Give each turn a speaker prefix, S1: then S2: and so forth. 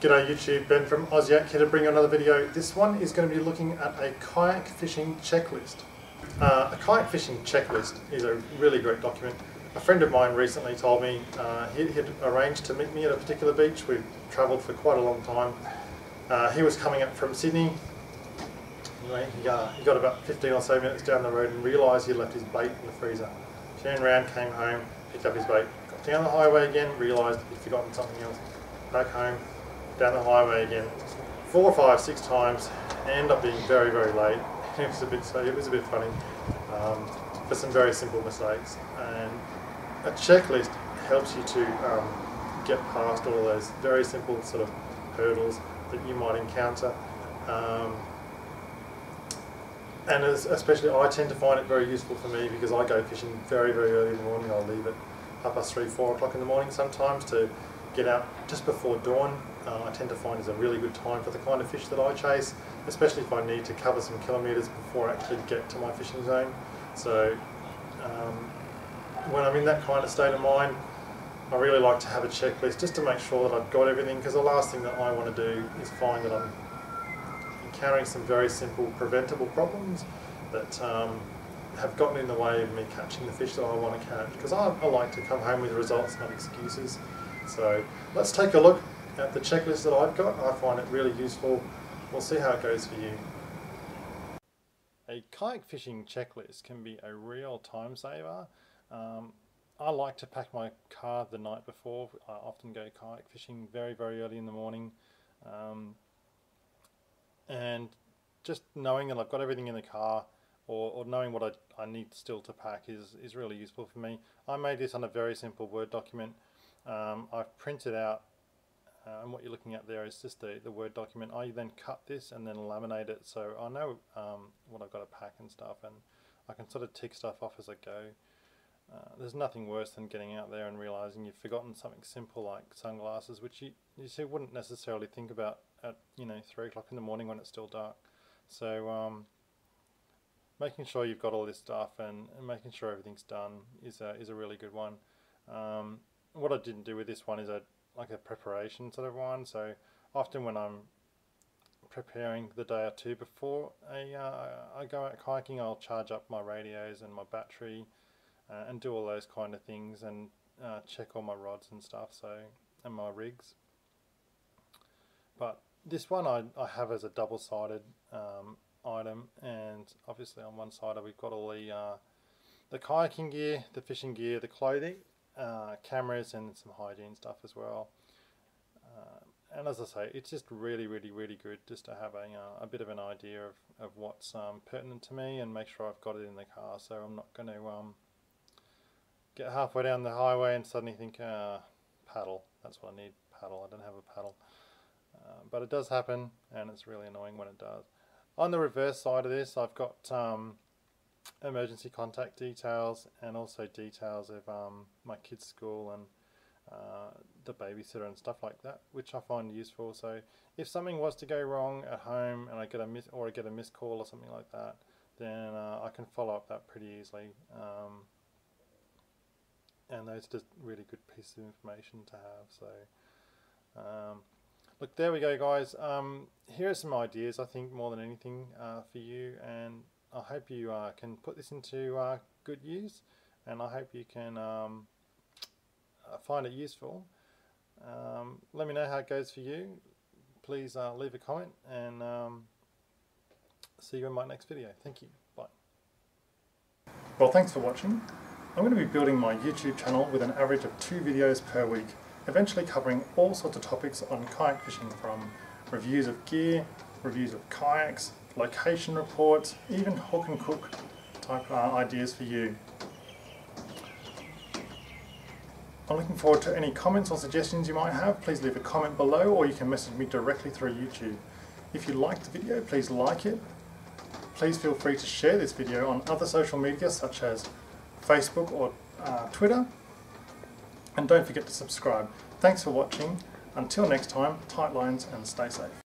S1: G'day YouTube, Ben from Aussie here to bring you another video. This one is going to be looking at a kayak fishing checklist. Uh, a kayak fishing checklist is a really great document. A friend of mine recently told me uh, he had arranged to meet me at a particular beach. We've travelled for quite a long time. Uh, he was coming up from Sydney. Anyway, he, uh, he got about 15 or so minutes down the road and realised he left his bait in the freezer. Turned around, came home, picked up his bait, got down the highway again, realised he'd forgotten something else. Back home, down the highway again four, five, six times. End up being very, very late. It was a bit so it was a bit funny um, for some very simple mistakes. And a checklist helps you to um, get past all those very simple sort of hurdles that you might encounter. Um, and as, especially I tend to find it very useful for me because I go fishing very, very early in the morning. I'll leave at half past three, four o'clock in the morning sometimes to get out just before dawn uh, I tend to find is a really good time for the kind of fish that I chase, especially if I need to cover some kilometres before I actually get to my fishing zone. So um, when I'm in that kind of state of mind, I really like to have a checklist just to make sure that I've got everything because the last thing that I want to do is find that I'm encountering some very simple preventable problems that um, have gotten in the way of me catching the fish that I want to catch because I, I like to come home with results, not excuses. So let's take a look at the checklist that I've got. I find it really useful. We'll see how it goes for you. A kayak fishing checklist can be a real time saver. Um, I like to pack my car the night before. I often go kayak fishing very, very early in the morning. Um, and just knowing that I've got everything in the car or, or knowing what I, I need still to pack is, is really useful for me. I made this on a very simple Word document. Um, I've printed out uh, and what you're looking at there is just the, the Word document. I then cut this and then laminate it so I know um, what I've got to pack and stuff and I can sort of tick stuff off as I go. Uh, there's nothing worse than getting out there and realizing you've forgotten something simple like sunglasses, which you, you see, wouldn't necessarily think about at you know three o'clock in the morning when it's still dark. So um, making sure you've got all this stuff and, and, making sure everything's done is a, is a really good one. Um, what I didn't do with this one is I like a preparation sort of one. So often when I'm preparing the day or two before a, uh, I go out kayaking, I'll charge up my radios and my battery uh, and do all those kind of things and uh, check all my rods and stuff. So and my rigs. But this one I, I have as a double-sided um, item and obviously on one side we've got all the uh, the kayaking gear, the fishing gear, the clothing uh, cameras and some hygiene stuff as well. Uh, and as I say, it's just really, really, really good just to have a, a bit of an idea of, of what's um, pertinent to me and make sure I've got it in the car so I'm not going to um, get halfway down the highway and suddenly think, uh, paddle, that's what I need, paddle, I don't have a paddle. Uh, but it does happen and it's really annoying when it does. On the reverse side of this I've got um, emergency contact details and also details of um, my kids' school and uh, the babysitter and stuff like that, which I find useful. So if something was to go wrong at home and I get a miss or I get a missed call or something like that, then uh, I can follow up that pretty easily. Um, and those are just really good pieces of information to have. So um, look, there we go, guys. Um, here are some ideas I think more than anything uh, for you and I hope you uh, can put this into uh, good use and I hope you can um, uh, find it useful. Um, let me know how it goes for you. Please uh, leave a comment and um, see you in my next video. Thank you. Bye. Well, thanks for watching. I'm going to be building my YouTube channel with an average of two videos per week, eventually covering all sorts of topics on kayak fishing from reviews of gear, reviews of kayaks, location reports, even hook and cook type uh, ideas for you. I'm looking forward to any comments or suggestions you might have. Please leave a comment below or you can message me directly through YouTube. If you liked the video, please like it. Please feel free to share this video on other social media such as Facebook or uh, Twitter. And don't forget to subscribe. Thanks for watching. Until next time, tight lines and stay safe.